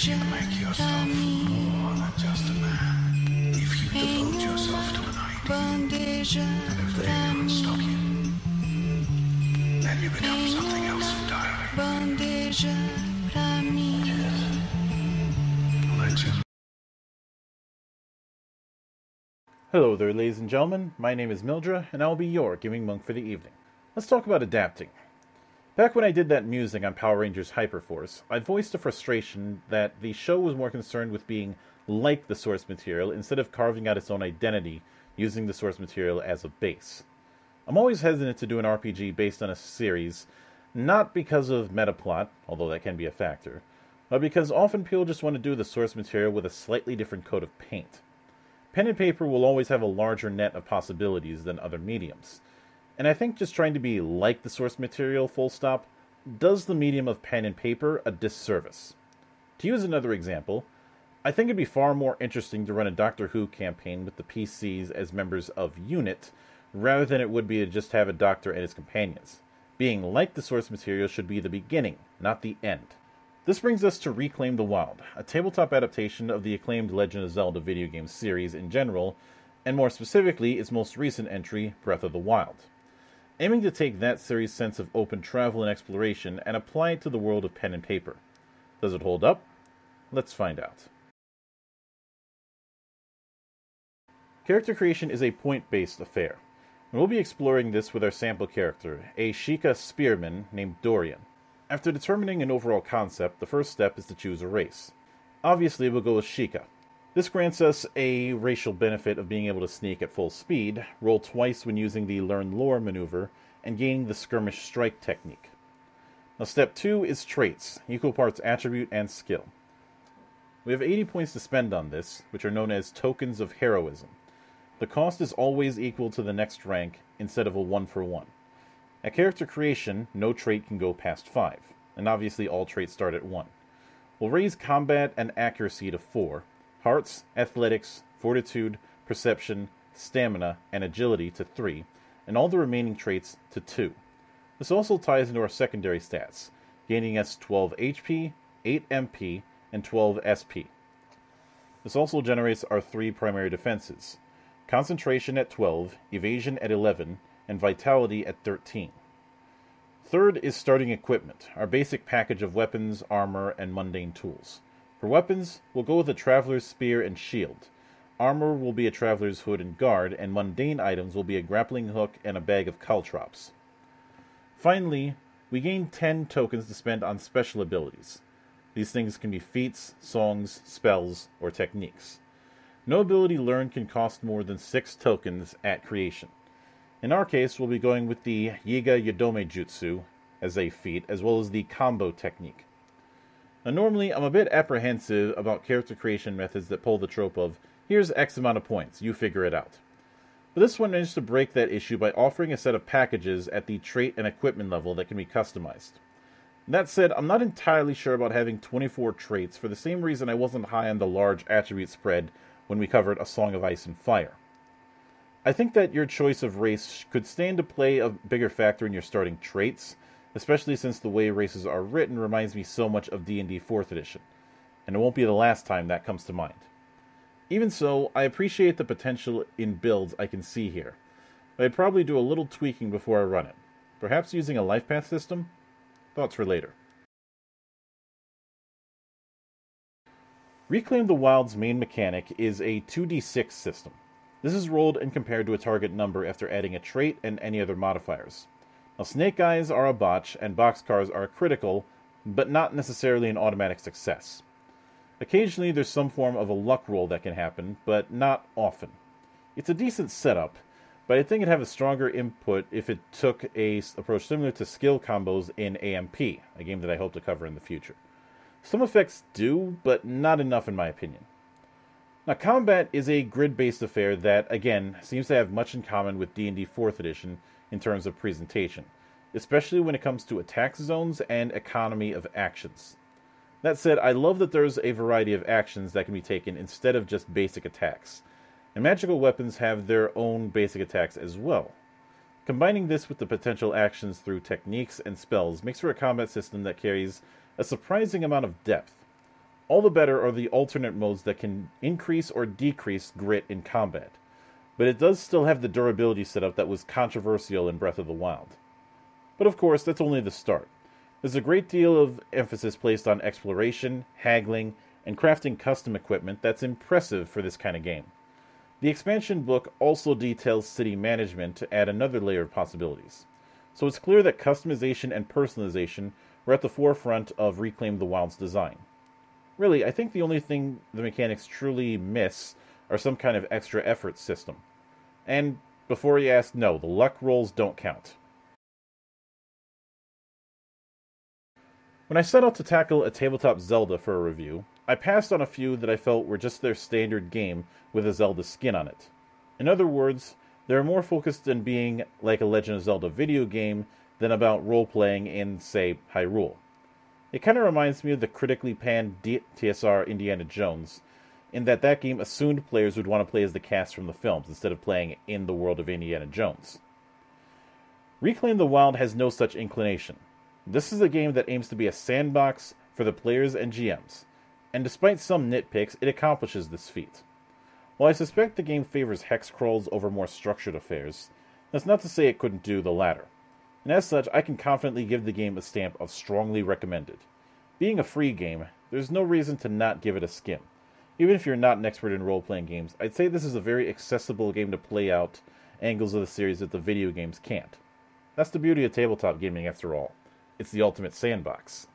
If you make yourself more than just a man, if you devote yourself to an idea, and if they can't stop you, then you become something else entirely. bandeja pra mim. Legend. Hello there, ladies and gentlemen. My name is Mildra, and I'll be your gaming monk for the evening. Let's talk about adapting. Back when I did that musing on Power Rangers Hyperforce, I voiced a frustration that the show was more concerned with being like the source material instead of carving out its own identity using the source material as a base. I'm always hesitant to do an RPG based on a series, not because of meta plot, although that can be a factor, but because often people just want to do the source material with a slightly different coat of paint. Pen and paper will always have a larger net of possibilities than other mediums. And I think just trying to be like the source material, full stop, does the medium of pen and paper a disservice. To use another example, I think it'd be far more interesting to run a Doctor Who campaign with the PCs as members of UNIT, rather than it would be to just have a Doctor and his companions. Being like the source material should be the beginning, not the end. This brings us to Reclaim the Wild, a tabletop adaptation of the acclaimed Legend of Zelda video game series in general, and more specifically its most recent entry, Breath of the Wild. Aiming to take that series' sense of open travel and exploration and apply it to the world of pen and paper. Does it hold up? Let's find out. Character creation is a point based affair, and we'll be exploring this with our sample character, a Sheikah spearman named Dorian. After determining an overall concept, the first step is to choose a race. Obviously, we'll go with Sheikah. This grants us a racial benefit of being able to sneak at full speed, roll twice when using the Learn Lore maneuver, and gaining the Skirmish Strike technique. Now, step two is traits, equal parts attribute and skill. We have 80 points to spend on this, which are known as tokens of heroism. The cost is always equal to the next rank instead of a one for one. At character creation, no trait can go past 5, and obviously all traits start at 1. We'll raise combat and accuracy to 4, hearts, athletics, fortitude, perception, stamina, and agility to 3, and all the remaining traits to 2. This also ties into our secondary stats, gaining us 12 HP, 8 MP, and 12 SP. This also generates our three primary defenses concentration at 12, evasion at 11, and vitality at 13. Third is starting equipment, our basic package of weapons, armor, and mundane tools. For weapons, we'll go with a traveler's spear and shield. Armor will be a traveler's hood and guard, and mundane items will be a grappling hook and a bag of caltrops. Finally, we gain 10 tokens to spend on special abilities. These things can be feats, songs, spells, or techniques. No ability learned can cost more than 6 tokens at creation. In our case, we'll be going with the Yiga Yodome Jutsu as a feat, as well as the combo technique. Now, normally, I'm a bit apprehensive about character creation methods that pull the trope of, here's X amount of points, you figure it out. But this one managed to break that issue by offering a set of packages at the trait and equipment level that can be customized. That said, I'm not entirely sure about having 24 traits for the same reason I wasn't high on the large attribute spread when we covered A Song of Ice and Fire. I think that your choice of race could stand to play a bigger factor in your starting traits, especially since the way races are written reminds me so much of D&D 4th edition, and it won't be the last time that comes to mind. Even so, I appreciate the potential in builds I can see here, but I'd probably do a little tweaking before I run it. Perhaps using a life path system? Thoughts for later. Reclaim the Wild's main mechanic is a 2d6 system. This is rolled and compared to a target number after adding a trait and any other modifiers. Snake Eyes are a botch, and Boxcars are critical, but not necessarily an automatic success. Occasionally, there's some form of a luck roll that can happen, but not often. It's a decent setup, but I think it'd have a stronger input if it took a approach similar to skill combos in AMP, a game that I hope to cover in the future. Some effects do, but not enough in my opinion. Now, combat is a grid-based affair that, again, seems to have much in common with D&D 4th edition in terms of presentation, especially when it comes to attack zones and economy of actions. That said, I love that there's a variety of actions that can be taken instead of just basic attacks, and magical weapons have their own basic attacks as well. Combining this with the potential actions through techniques and spells makes for a combat system that carries a surprising amount of depth. All the better are the alternate modes that can increase or decrease grit in combat, but it does still have the durability setup that was controversial in Breath of the Wild. But of course, that's only the start. There's a great deal of emphasis placed on exploration, haggling, and crafting custom equipment that's impressive for this kind of game. The expansion book also details city management to add another layer of possibilities. So it's clear that customization and personalization were at the forefront of Reclaim the Wild's design. Really, I think the only thing the mechanics truly miss are some kind of extra effort system. And before you ask, no, the luck rolls don't count. When I set out to tackle a tabletop Zelda for a review, I passed on a few that I felt were just their standard game with a Zelda skin on it. In other words, they're more focused on being like a Legend of Zelda video game than about role playing in, say, Hyrule. It kind of reminds me of the critically panned D- TSR Indiana Jones, in that that game assumed players would want to play as the cast from the films instead of playing in the world of Indiana Jones. Reclaim the Wild has no such inclination. This is a game that aims to be a sandbox for the players and GMs, and despite some nitpicks, it accomplishes this feat. While I suspect the game favors hex crawls over more structured affairs, that's not to say it couldn't do the latter. And as such, I can confidently give the game a stamp of strongly recommended. Being a free game, there's no reason to not give it a skim. Even if you're not an expert in role playing games, I'd say this is a very accessible game to play out angles of the series that the video games can't. That's the beauty of tabletop gaming, after all. It's the ultimate sandbox.